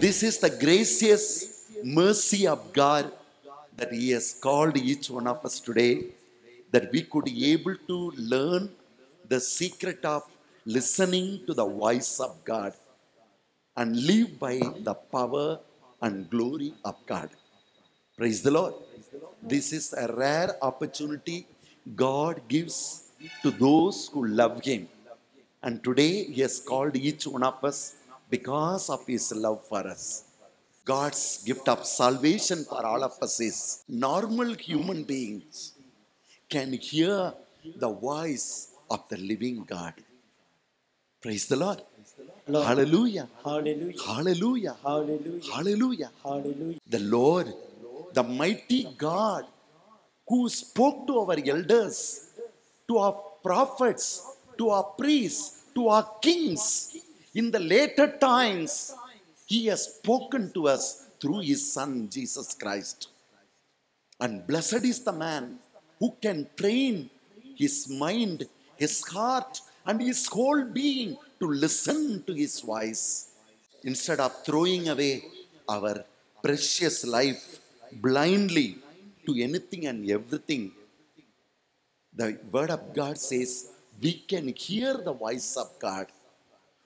This is the gracious mercy of God that He has called each one of us today, that we could be able to learn the secret of listening to the voice of God and live by the power and glory of God. Praise the Lord. This is a rare opportunity God gives to those who love Him. And today He has called each one of us because of His love for us. God's gift of salvation for all of us is normal human beings can hear the voice of the living God. Praise the Lord. Lord. Hallelujah. Hallelujah. Hallelujah. Hallelujah. Hallelujah. Hallelujah. The Lord, the mighty God who spoke to our elders, to our prophets, to our priests, to our kings in the later times, He has spoken to us through His Son Jesus Christ. And blessed is the man who can train his mind, his heart, and his whole being to listen to his voice instead of throwing away our precious life blindly to anything and everything. The Word of God says we can hear the voice of God.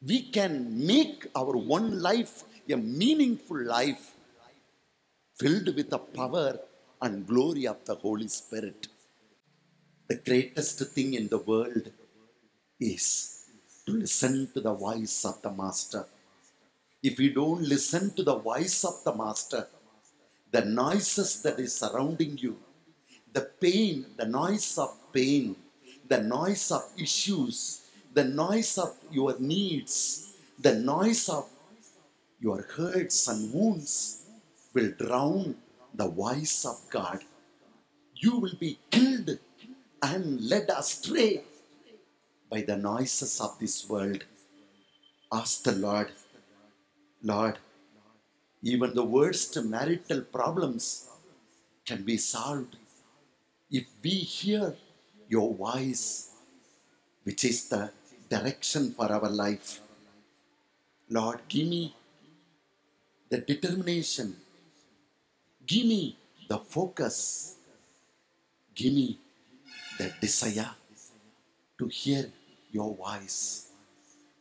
We can make our one life a meaningful life filled with the power and glory of the Holy Spirit. The greatest thing in the world is to listen to the voice of the Master. If you don't listen to the voice of the Master, the noises that is surrounding you, the pain, the noise of pain, the noise of issues, the noise of your needs, the noise of your hurts and wounds will drown the voice of God. You will be killed and led astray by the noises of this world. Ask the Lord, Lord, even the worst marital problems can be solved if we hear your voice, which is the direction for our life. Lord, give me the determination, give me the focus, give me the desire to hear your voice,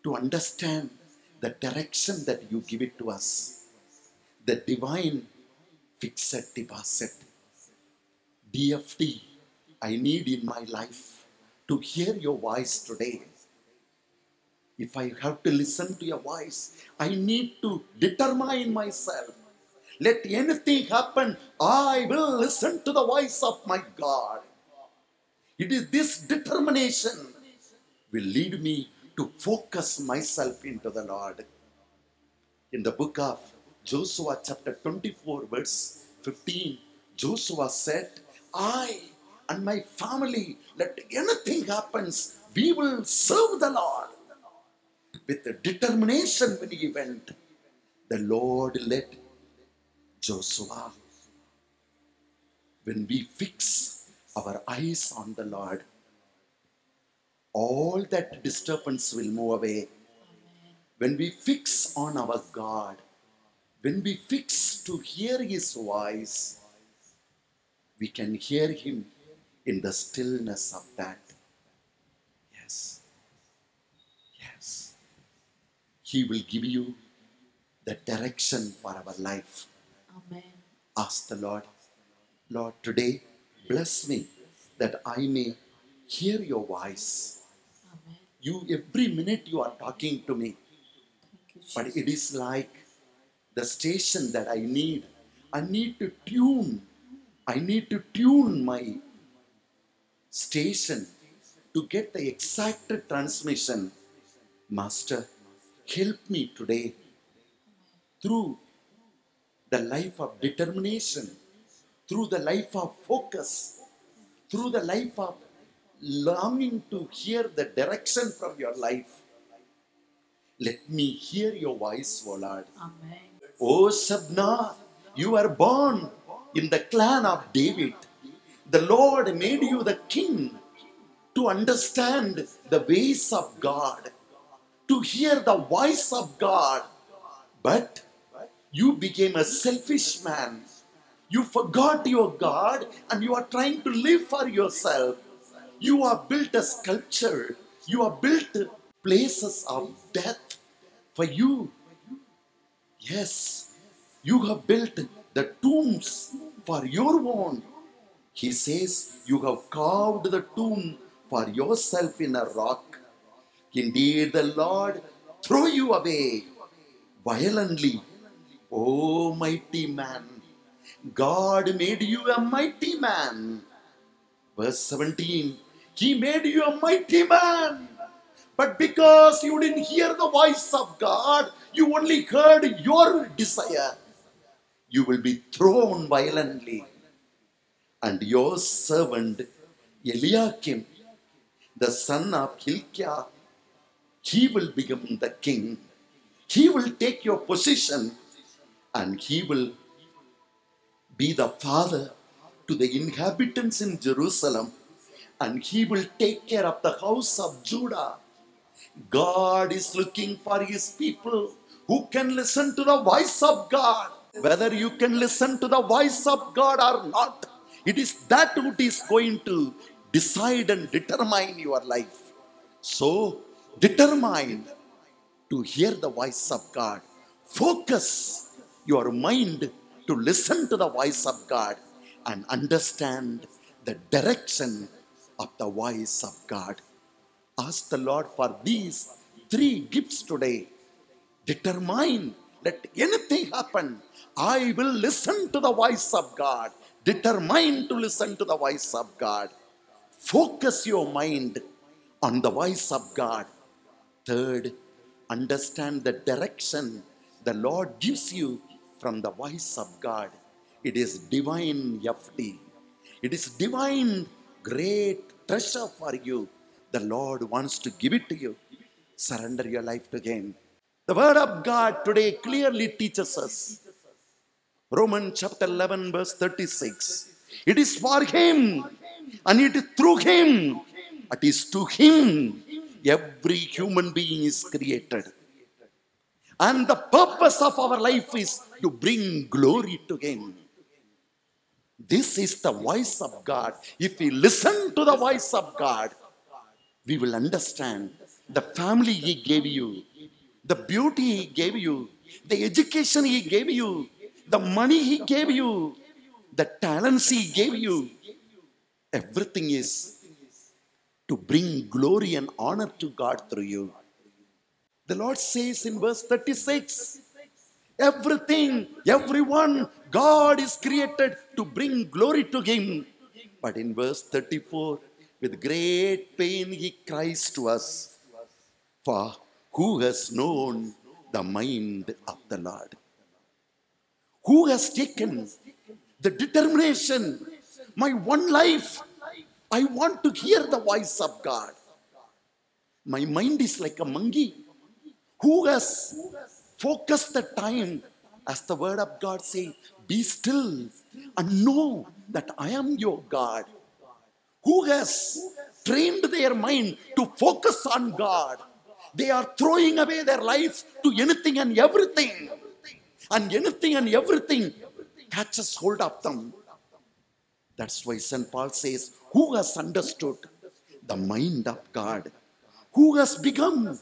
to understand the direction that you give it to us, the divine fixed deposit. DFD, I need in my life to hear your voice today. If I have to listen to your voice, I need to determine myself. Let anything happen, I will listen to the voice of my God. It is this determination will lead me to focus myself into the Lord. In the book of Joshua, chapter 24, verse 15, Joshua said, I and my family, let anything happens, we will serve the Lord. With the determination when he went, the Lord led Joshua. When we fix our eyes on the Lord, all that disturbance will move away. When we fix on our God, when we fix to hear His voice, we can hear Him in the stillness of that. Yes. Yes. He will give you the direction for our life. Amen. Ask the Lord, Lord, today bless me that I may hear your voice. Amen. You, every minute you are talking to me, you, but it is like the station that I need. I need to tune. I need to tune my station to get the exact transmission. Master, help me today through the life of determination, through the life of focus, through the life of longing to hear the direction from your life. Let me hear your voice, O Lord. Amen. O Sabna, you are born in the clan of David. The Lord made you the king to understand the ways of God, to hear the voice of God. But you became a selfish man. You forgot your God and you are trying to live for yourself. You are built a sculpture. You are built places of death for you. Yes, you have built the tombs for your own. He says, You have carved the tomb for yourself in a rock. Indeed, the Lord throw you away violently. O mighty man, God made you a mighty man. Verse 17 He made you a mighty man. But because you didn't hear the voice of God, you only heard your desire, you will be thrown violently. And your servant Eliakim, the son of Hilkiah, he will become the king. He will take your position and he will be the father to the inhabitants in Jerusalem and he will take care of the house of Judah. God is looking for his people who can listen to the voice of God. Whether you can listen to the voice of God or not, it is that which is going to decide and determine your life. So, determine to hear the voice of God. Focus your mind to listen to the voice of God and understand the direction of the voice of God. Ask the Lord for these three gifts today. Determine, let anything happen. I will listen to the voice of God. Determine to listen to the voice of God. Focus your mind on the voice of God. Third, understand the direction the Lord gives you from the voice of God. It is divine FD. It is divine great treasure for you. The Lord wants to give it to you. Surrender your life to Him. The Word of God today clearly teaches us. Romans chapter 11, verse 36. It is for Him and it is through Him. It is to Him every human being is created. And the purpose of our life is to bring glory to Him. This is the voice of God. If we listen to the voice of God, we will understand the family He gave you, the beauty He gave you, the education He gave you, the money He gave you, the talents He gave you. Everything is to bring glory and honor to God through you. The Lord says in verse 36 everything, everyone, God is created to bring glory to Him. But in verse 34, with great pain, He cries to us, For who has known the mind of the Lord? Who has taken the determination? My one life, I want to hear the voice of God. My mind is like a monkey. Who has focused the time, as the word of God says, be still and know that I am your God. Who has trained their mind to focus on God? They are throwing away their life to anything and everything. And anything and everything catches hold of them. That's why St. Paul says, Who has understood the mind of God? Who has become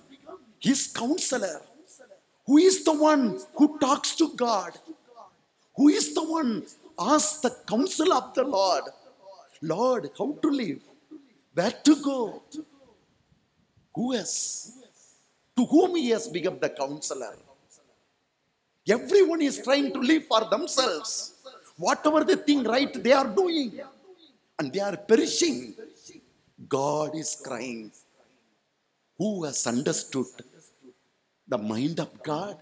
his counselor? Who is the one who talks to God? Who is the one asks the counsel of the Lord? Lord, how to live? Where to go? Who has? To whom he has become the counselor? Everyone is trying to live for themselves. Whatever they think right, they are doing. And they are perishing. God is crying. Who has understood the mind of God?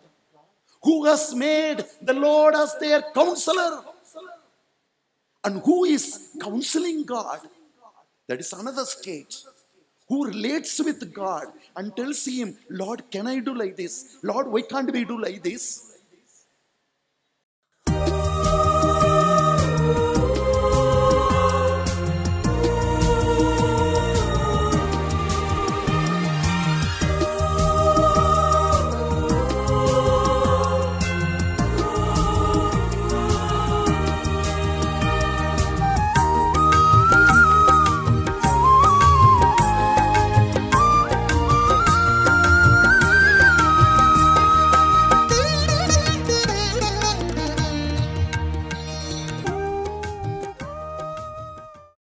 Who has made the Lord as their counselor? And who is counseling God? That is another stage. Who relates with God and tells him, Lord, can I do like this? Lord, why can't we do like this?